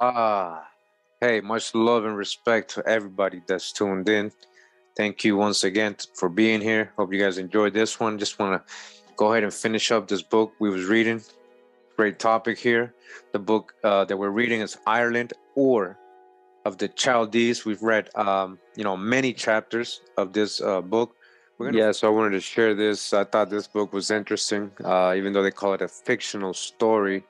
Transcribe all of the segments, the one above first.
Ah, hey, much love and respect to everybody that's tuned in. Thank you once again for being here. Hope you guys enjoyed this one. Just want to go ahead and finish up this book we was reading. Great topic here. The book uh, that we're reading is Ireland Ur of the Chaldees. We've read, um, you know, many chapters of this uh, book. Yeah, so I wanted to share this. I thought this book was interesting, uh, even though they call it a fictional story.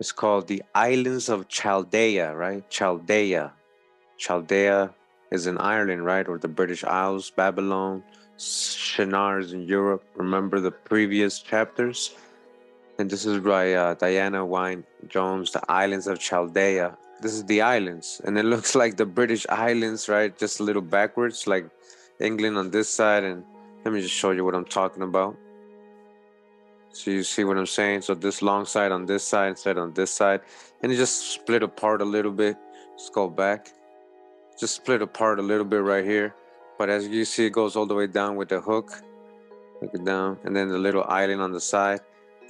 It's called The Islands of Chaldea, right? Chaldea. Chaldea is in Ireland, right? Or the British Isles, Babylon, Shinar is in Europe. Remember the previous chapters? And this is by uh, Diana Wynne Jones, The Islands of Chaldea. This is the islands, and it looks like the British Islands, right? Just a little backwards, like England on this side. And let me just show you what I'm talking about. So you see what I'm saying? So this long side on this side instead on this side. And it just split apart a little bit. Let's go back. Just split apart a little bit right here. But as you see, it goes all the way down with the hook. Look it down. And then the little island on the side.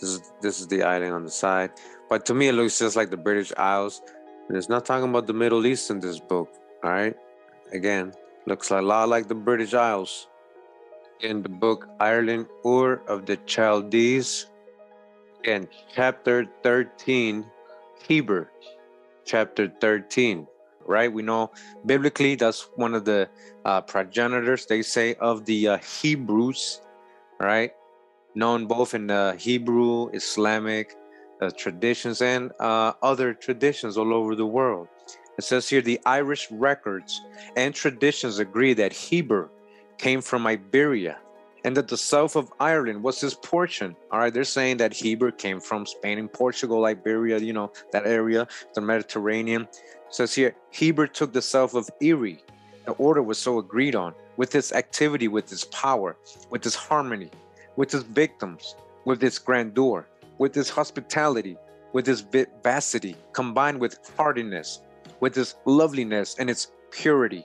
This is this is the island on the side. But to me, it looks just like the British Isles. And it's not talking about the Middle East in this book. All right. Again, looks a lot like the British Isles in the book Ireland Ur of the Chaldees, and chapter 13, Heber, chapter 13, right? We know biblically that's one of the uh, progenitors, they say, of the uh, Hebrews, right? Known both in the Hebrew, Islamic uh, traditions, and uh, other traditions all over the world. It says here the Irish records and traditions agree that Heber came from Iberia and that the south of Ireland was his portion. All right, they're saying that Heber came from Spain and Portugal, Iberia, you know, that area, the Mediterranean. It says here, Heber took the south of Eri. The order was so agreed on with its activity, with its power, with its harmony, with its victims, with its grandeur, with its hospitality, with its vivacity, combined with hardiness, with its loveliness and its purity.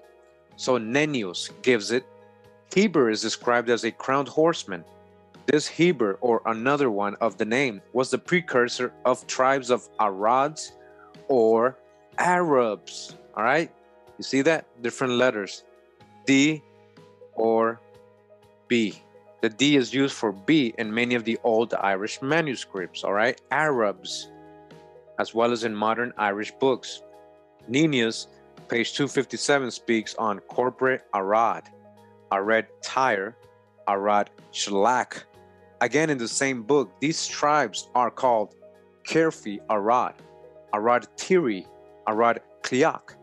So Nennius gives it Heber is described as a crowned horseman. This Heber, or another one of the name, was the precursor of tribes of Arads or Arabs. All right, you see that? Different letters D or B. The D is used for B in many of the old Irish manuscripts, all right? Arabs, as well as in modern Irish books. Nennius, page 257, speaks on corporate Arad. Arad Tyre, Arad Shalak. Again, in the same book, these tribes are called Kerfi Arad, Arad Tiri, Arad Kliak.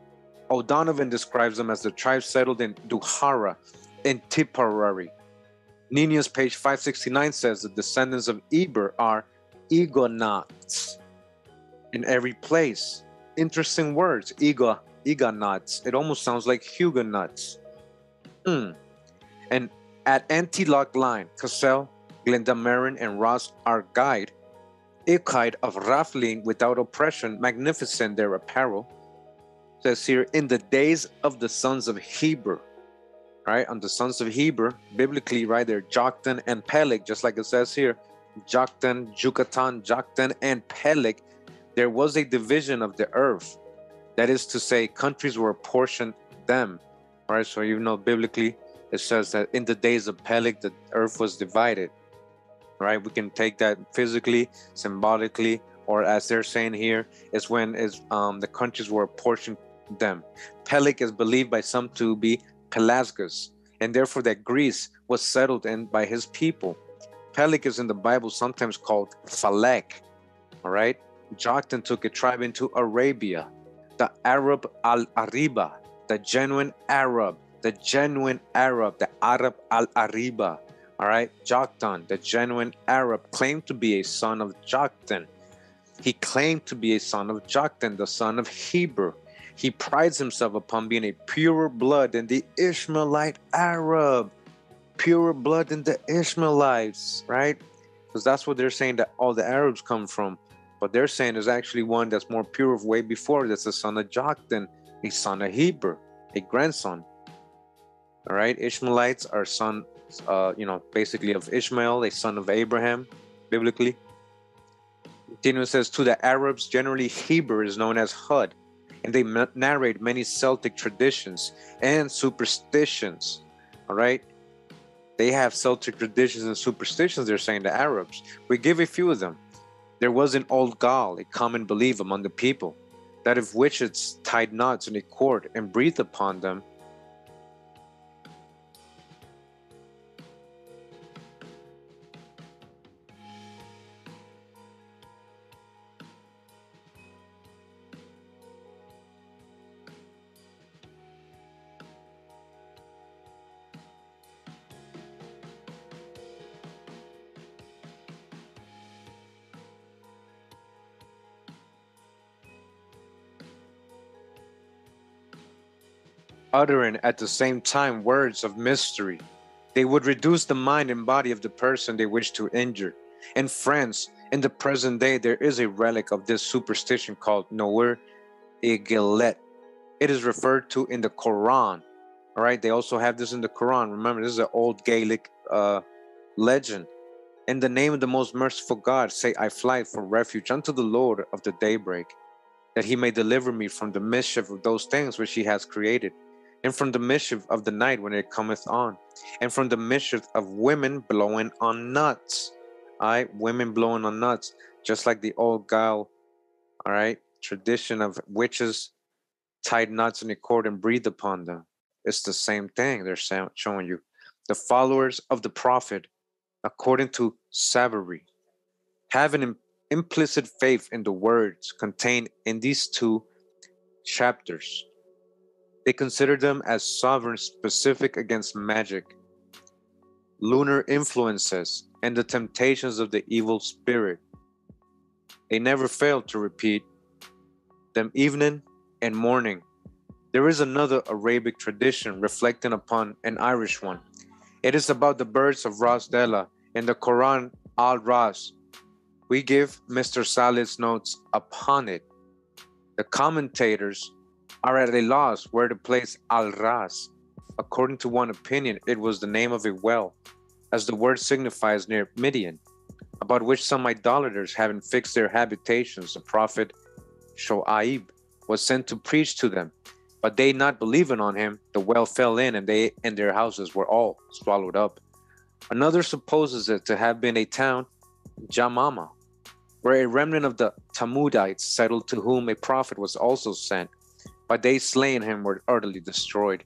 O'Donovan describes them as the tribes settled in Duhara in Tipperary. Nennius, page 569, says the descendants of Eber are Egonots in every place. Interesting words, Ego, Egonots. It almost sounds like Huguenots. Hmm. And at Anti-Lock Line, Cassell, Glenda Marin, and Ross are guide, Ikide of Raffling without oppression, magnificent their apparel. Says here, in the days of the sons of Heber, right? On the sons of Heber, biblically, right there, Joktan and Peleg, just like it says here, Joktan, Jukatan, Joktan, and Peleg, there was a division of the earth. That is to say, countries were apportioned them, right? So you know, biblically, it says that in the days of Peleg, the earth was divided, right? We can take that physically, symbolically, or as they're saying here, is when is um, the countries were apportioned them. Peleg is believed by some to be Pelasgus, and therefore that Greece was settled in by his people. Peleg is in the Bible sometimes called Phalek, all right? Joktan took a tribe into Arabia, the Arab al-Ariba, the genuine Arab, the genuine Arab, the Arab al-Ariba, all right? Joktan, the genuine Arab, claimed to be a son of Joktan. He claimed to be a son of Joktan, the son of Heber. He prides himself upon being a purer blood than the Ishmaelite Arab, purer blood than the Ishmaelites, right? Because that's what they're saying that all the Arabs come from. But they're saying there's actually one that's more pure of way before. That's the son of Joktan, a son of Heber, a grandson. All right, Ishmaelites are son, uh, you know, basically of Ishmael, a son of Abraham, biblically. Continuing says, to the Arabs, generally Hebrew is known as Hud, and they narrate many Celtic traditions and superstitions. All right, they have Celtic traditions and superstitions. They're saying the Arabs. We give a few of them. There was an old Gaul a common belief among the people that if witches tied knots in a cord and breathed upon them, uttering at the same time words of mystery. They would reduce the mind and body of the person they wish to injure. In France, in the present day, there is a relic of this superstition called Noir Egelet. It is referred to in the Quran. All right, they also have this in the Quran. Remember, this is an old Gaelic uh, legend. In the name of the most merciful God, say, I fly for refuge unto the Lord of the daybreak, that he may deliver me from the mischief of those things which he has created and from the mischief of the night when it cometh on, and from the mischief of women blowing on nuts. All right, women blowing on nuts, just like the old Gael, all right, tradition of witches tied nuts in a cord and breathed upon them. It's the same thing they're showing you. The followers of the prophet, according to Savary, have an implicit faith in the words contained in these two chapters they consider them as sovereign specific against magic, lunar influences, and the temptations of the evil spirit. They never fail to repeat them evening and morning. There is another Arabic tradition reflecting upon an Irish one. It is about the birds of Ras Dela in the Quran Al Ras. We give Mr. Salih's notes upon it. The commentators are at a loss where to place Al Ras. According to one opinion, it was the name of a well, as the word signifies near Midian, about which some idolaters, having fixed their habitations, the prophet Shoaib was sent to preach to them. But they not believing on him, the well fell in, and they and their houses were all swallowed up. Another supposes it to have been a town, Jamama, where a remnant of the Tamudites settled to whom a prophet was also sent but they slain him were utterly destroyed.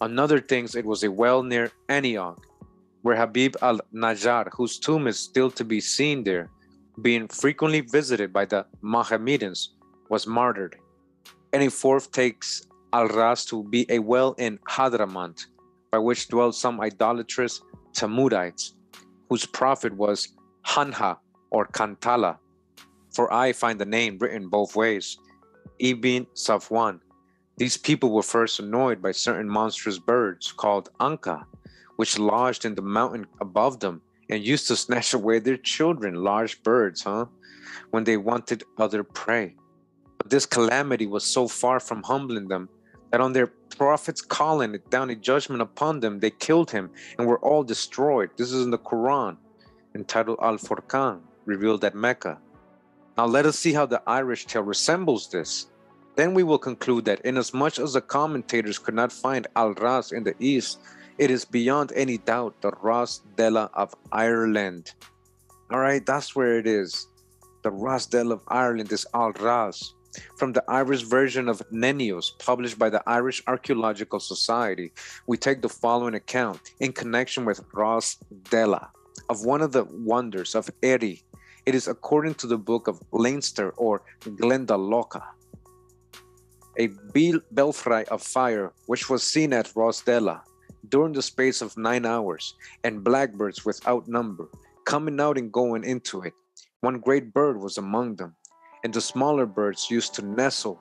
Another thinks it was a well near Antioch, where Habib al Najjar, whose tomb is still to be seen there, being frequently visited by the Mohammedans, was martyred. And a fourth takes al Ras to be a well in Hadramaut, by which dwelt some idolatrous Tamudites, whose prophet was Hanha or Hantala. For I find the name written both ways. Ibn Safwan. These people were first annoyed by certain monstrous birds called Anka, which lodged in the mountain above them and used to snatch away their children, large birds, huh, when they wanted other prey. But this calamity was so far from humbling them that on their prophet's calling down a judgment upon them, they killed him and were all destroyed. This is in the Quran, entitled Al Furqan, revealed at Mecca. Now let us see how the Irish tale resembles this. Then we will conclude that inasmuch as the commentators could not find Al Ras in the east, it is beyond any doubt the Ras Dela of Ireland. All right, that's where it is. The Ras Dela of Ireland is Al Ras. From the Irish version of Nennius, published by the Irish Archaeological Society, we take the following account in connection with Ras Dela of one of the wonders of Eri. It is according to the book of Leinster or Glendalough, a belfry of fire which was seen at Rosdella during the space of nine hours, and blackbirds without number coming out and going into it. One great bird was among them and the smaller birds used to nestle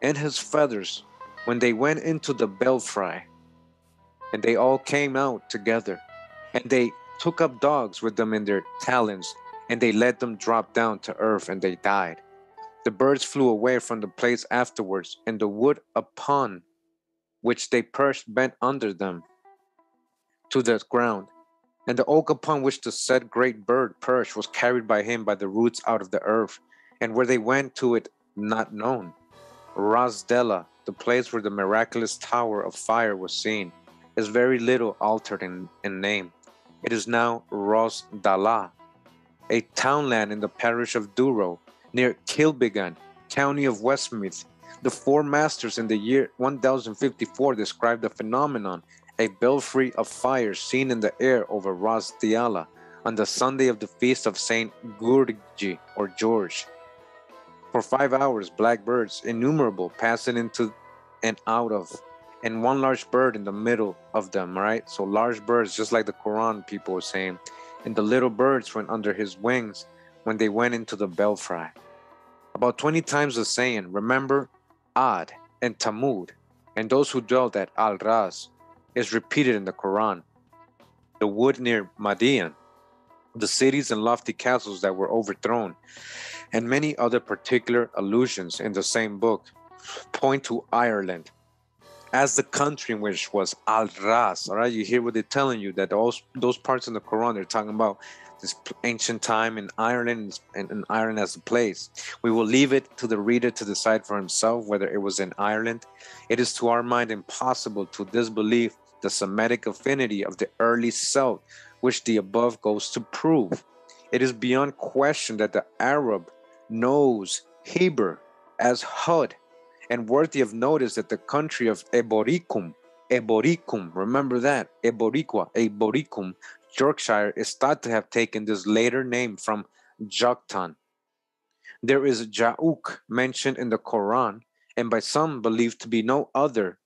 in his feathers when they went into the belfry. And they all came out together, and they took up dogs with them in their talons, and they let them drop down to earth, and they died. The birds flew away from the place afterwards, and the wood upon which they perched bent under them to the ground. And the oak upon which the said great bird perched was carried by him by the roots out of the earth, and where they went to it not known. Rasdella, the place where the miraculous tower of fire was seen, is very little altered in, in name. It is now Rosdala, a townland in the parish of Durrow, near Kilbeggan, county of Westmeath. The four masters in the year 1054 described the phenomenon, a belfry of fire seen in the air over Rosdiala on the Sunday of the feast of Saint Gurgi or George. For five hours, black birds, innumerable, passing into and out of, and one large bird in the middle of them, right? So large birds, just like the Quran people were saying. And the little birds went under his wings when they went into the belfry. About 20 times the saying, remember Ad and Tamud, and those who dwelt at Al Ras, is repeated in the Quran. The wood near Madian, the cities and lofty castles that were overthrown, and many other particular allusions in the same book point to Ireland as the country in which was Al Ras. All right, you hear what they're telling you that those those parts in the Quran they're talking about this ancient time in Ireland and, and Ireland as a place. We will leave it to the reader to decide for himself whether it was in Ireland. It is to our mind impossible to disbelieve the Semitic affinity of the early Celt, which the above goes to prove. It is beyond question that the Arab knows Hebrew as Hud, and worthy of notice that the country of Eboricum, Eboricum, remember that, Eboricua, Eboricum, Yorkshire is thought to have taken this later name from Joktan. There is Ja'uk mentioned in the Quran, and by some believed to be no other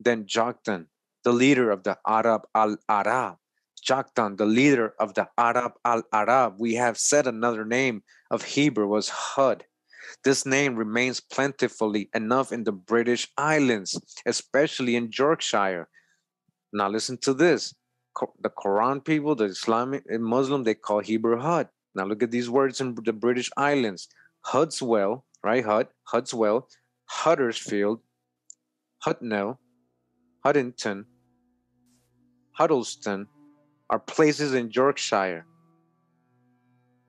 than Joktan, the leader of the Arab al-Arab. Joktan, the leader of the Arab al-Arab, we have said another name of Hebrew was Hud. This name remains plentifully enough in the British Islands, especially in Yorkshire. Now listen to this. The Quran people, the Islamic eh, Muslim, they call Hebrew Hud. Now look at these words in the British Islands. Hudswell, right? Hud, Hudswell, Huddersfield, Hutnell, Huddington, Huddleston, are places in Yorkshire.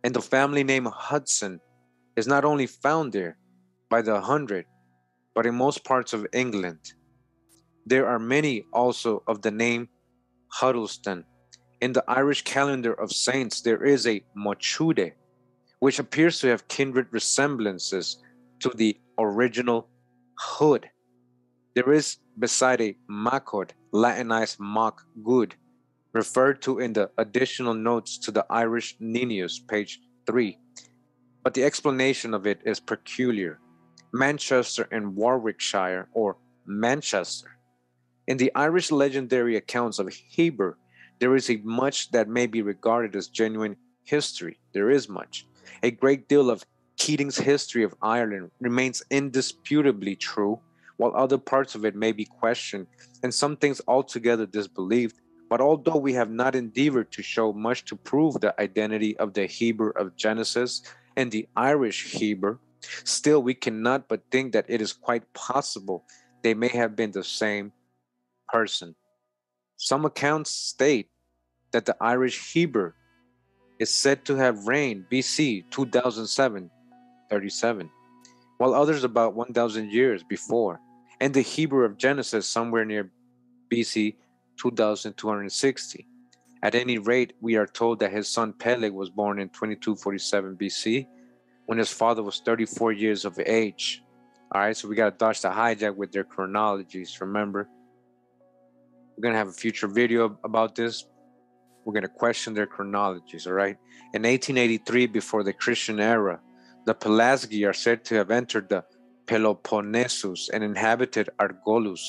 And the family name Hudson is not only found there by the hundred, but in most parts of England. There are many also of the name Huddleston. In the Irish calendar of saints, there is a Mochude, which appears to have kindred resemblances to the original Hood. There is beside a Makod, Latinized Mock Good, referred to in the additional notes to the Irish Nennius, page 3. But the explanation of it is peculiar. Mancetter in Warwickshire, or Manchester. In the Irish legendary accounts of Heber, there is a much that may be regarded as genuine history. There is much. A great deal of Keating's history of Ireland remains indisputably true, while other parts of it may be questioned and some things altogether disbelieved But although we have not endeavored to show much to prove the identity of the Heber of Genesis and the Irish Heber, still we cannot but think that it is quite possible they may have been the same person. Some accounts state that the Irish Hebrew is said to have reigned BC 2007 37, while others about 1,000 years before, and the Hebrew of Genesis somewhere near BC 2260. At any rate, we are told that his son Peleg was born in 2247 BC when his father was 34 years of age. All right, so we got to dodge the hijack with their chronologies. Remember, we're going to have a future video about this. We're going to question their chronologies. All right. In 1883, before the Christian era, the Pelasgi are said to have entered the Peloponnesus and inhabited Argolis.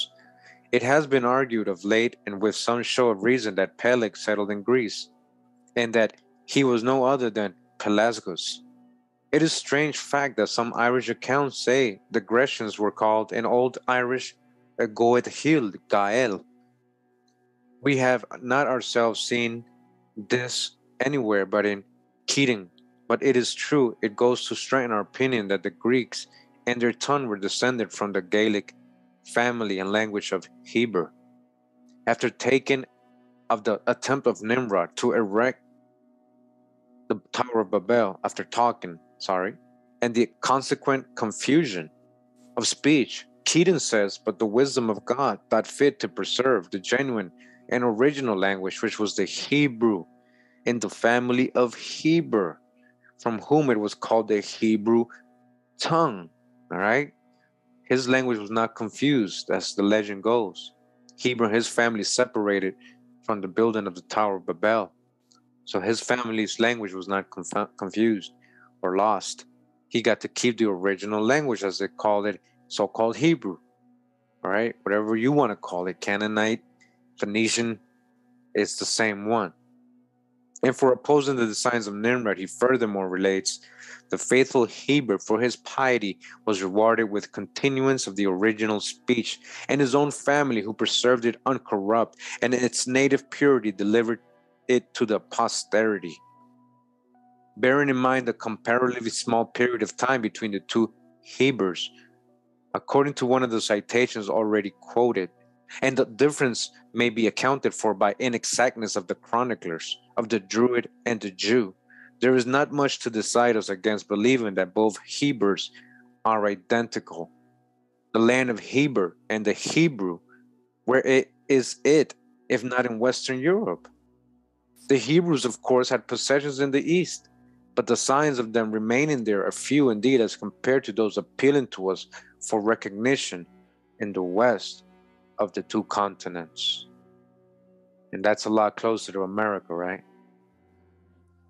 It has been argued of late, and with some show of reason, that Peleg settled in Greece, and that he was no other than Pelasgus. It is a strange fact that some Irish accounts say the Grecians were called in Old Irish Goethil Gael. We have not ourselves seen this anywhere but in Keating, but it is true, it goes to strengthen our opinion that the Greeks and their tongue were descended from the Gaelic family and language of Hebrew. After taking of the attempt of Nimrod to erect the Tower of Babel, after talking sorry, and the consequent confusion of speech. Keating says, but the wisdom of God thought fit to preserve the genuine and original language, which was the Hebrew, in the family of Hebrew, from whom it was called the Hebrew tongue. All right? His language was not confused, as the legend goes. Hebrew, his family separated from the building of the Tower of Babel. So his family's language was not conf- confused or lost. He got to keep the original language, as they called it, so called Hebrew. All right, whatever you want to call it, Canaanite, Phoenician, it's the same one. And for opposing the designs of Nimrod, he furthermore relates the faithful Hebrew for his piety was rewarded with continuance of the original speech, and his own family, who preserved it uncorrupt and in its native purity, delivered it to the posterity bearing in mind the comparatively small period of time between the two Hebrews, according to one of the citations already quoted, and the difference may be accounted for by inexactness of the chroniclers of the Druid and the Jew. There is not much to decide us against believing that both Hebrews are identical. The land of Heber and the Hebrew, where it is it, if not in Western Europe. The Hebrews, of course, had possessions in the East, but the signs of them remaining there are few indeed as compared to those appealing to us for recognition in the west of the two continents. And that's a lot closer to America, right?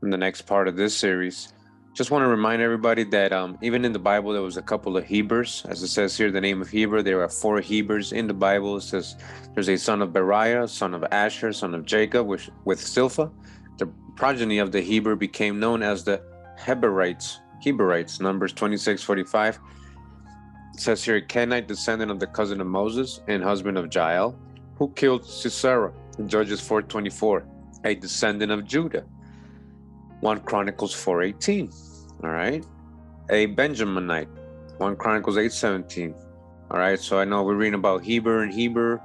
In the next part of this series, just want to remind everybody that um, even in the Bible, there was a couple of Hebrews. As it says here, the name of Heber, there are four Hebrews in the Bible. It says there's a son of Beriah, son of Asher, son of Jacob, with, with Zilpah The progeny of the Heber became known as the Heberites. Heberites, Numbers 26 45. Says here, Kenite descendant of the cousin of Moses and husband of Jael, who killed Sisera in Judges 424, a descendant of Judah. 1 Chronicles 418. All right. A Benjaminite. 1 Chronicles 817. All right. So I know we're reading about Heber and Heber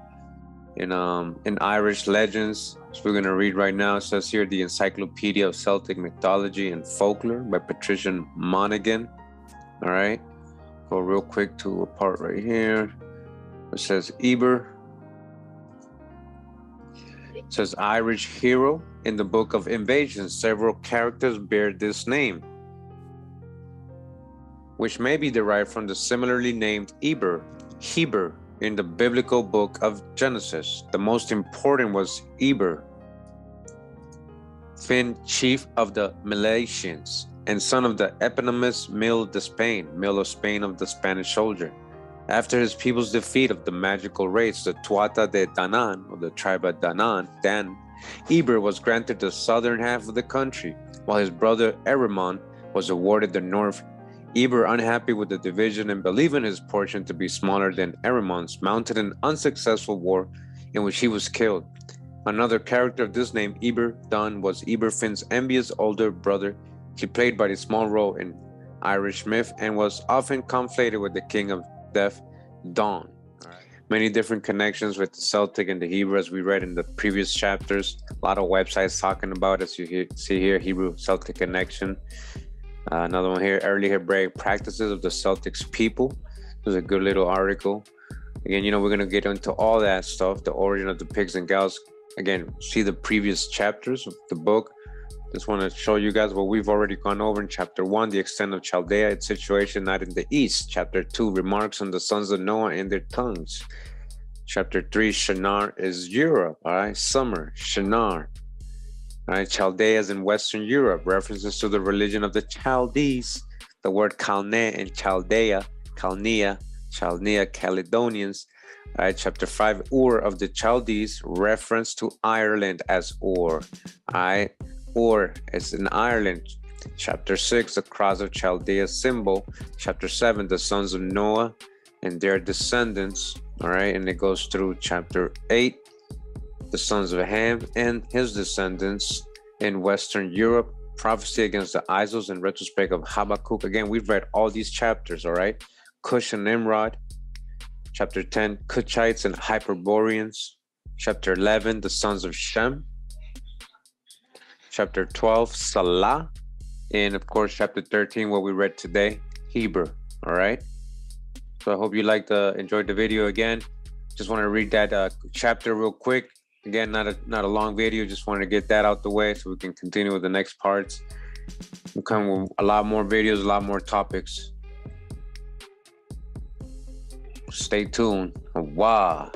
in um in Irish legends. So we're gonna read right now. It says here the Encyclopedia of Celtic Mythology and Folklore by Patricia Monaghan. All right, go real quick to a part right here. It says Eber. It says Irish hero in the book of Invasion. Several characters bear this name, which may be derived from the similarly named Eber, Heber, in the biblical book of Genesis. The most important was Eber, Finn, chief of the Milesians, and son of the eponymous Mil de Spain, Mil of Spain of the Spanish soldier. After his people's defeat of the magical race, the Tuatha de Danann, or the tribe of Danann, Dan, Eber was granted the southern half of the country, while his brother Erimon was awarded the north Eber, unhappy with the division and believing his portion to be smaller than Erimon's, mounted an unsuccessful war in which he was killed. Another character of this name, Eber Donn, was Eber Finn's envious older brother. He played but a small role in Irish myth and was often conflated with the king of death, Donn. Many different connections with the Celtic and the Hebrew, as we read in the previous chapters. A lot of websites talking about, as you hear, see here, Hebrew Celtic connection. Uh, another one here, early Hebraic practices of the Celtics people. There's a good little article. Again, you know, we're going to get into all that stuff, the origin of the pigs and gals, again, see the previous chapters of the book. Just want to show you guys what we've already gone over in chapter one, the extent of Chaldea, its situation not in the east. Chapter two, remarks on the sons of Noah and their tongues. Chapter three, Shinar is Europe, all right, Sumer, Shinar. All right, Chaldea is in Western Europe, references to the religion of the Chaldees. The word Kalne and Chaldea, Chalnea, Chaldea, Caledonians, all right, chapter 5, Ur of the Chaldees, reference to Ireland as Ur. All right, Ur is in Ireland. Chapter 6, the cross of Chaldea symbol. Chapter 7, the sons of Noah and their descendants. All right, and it goes through chapter 8, the sons of Ham and his descendants in Western Europe. Prophecy against the Idols in retrospect of Habakkuk. Again, we've read all these chapters, all right? Cush and Nimrod, Chapter 10, Cushites and Hyperboreans. Chapter 11, the sons of Shem. Chapter 12, Salah. And of course, chapter 13, what we read today, Hebrew. All right. So I hope you liked, uh, enjoyed the video again. Just want to read that uh, chapter real quick. Again, not a not a long video. Just wanted to get that out the way so we can continue with the next parts. We'll come with a lot more videos, a lot more topics. Stay tuned. Wow.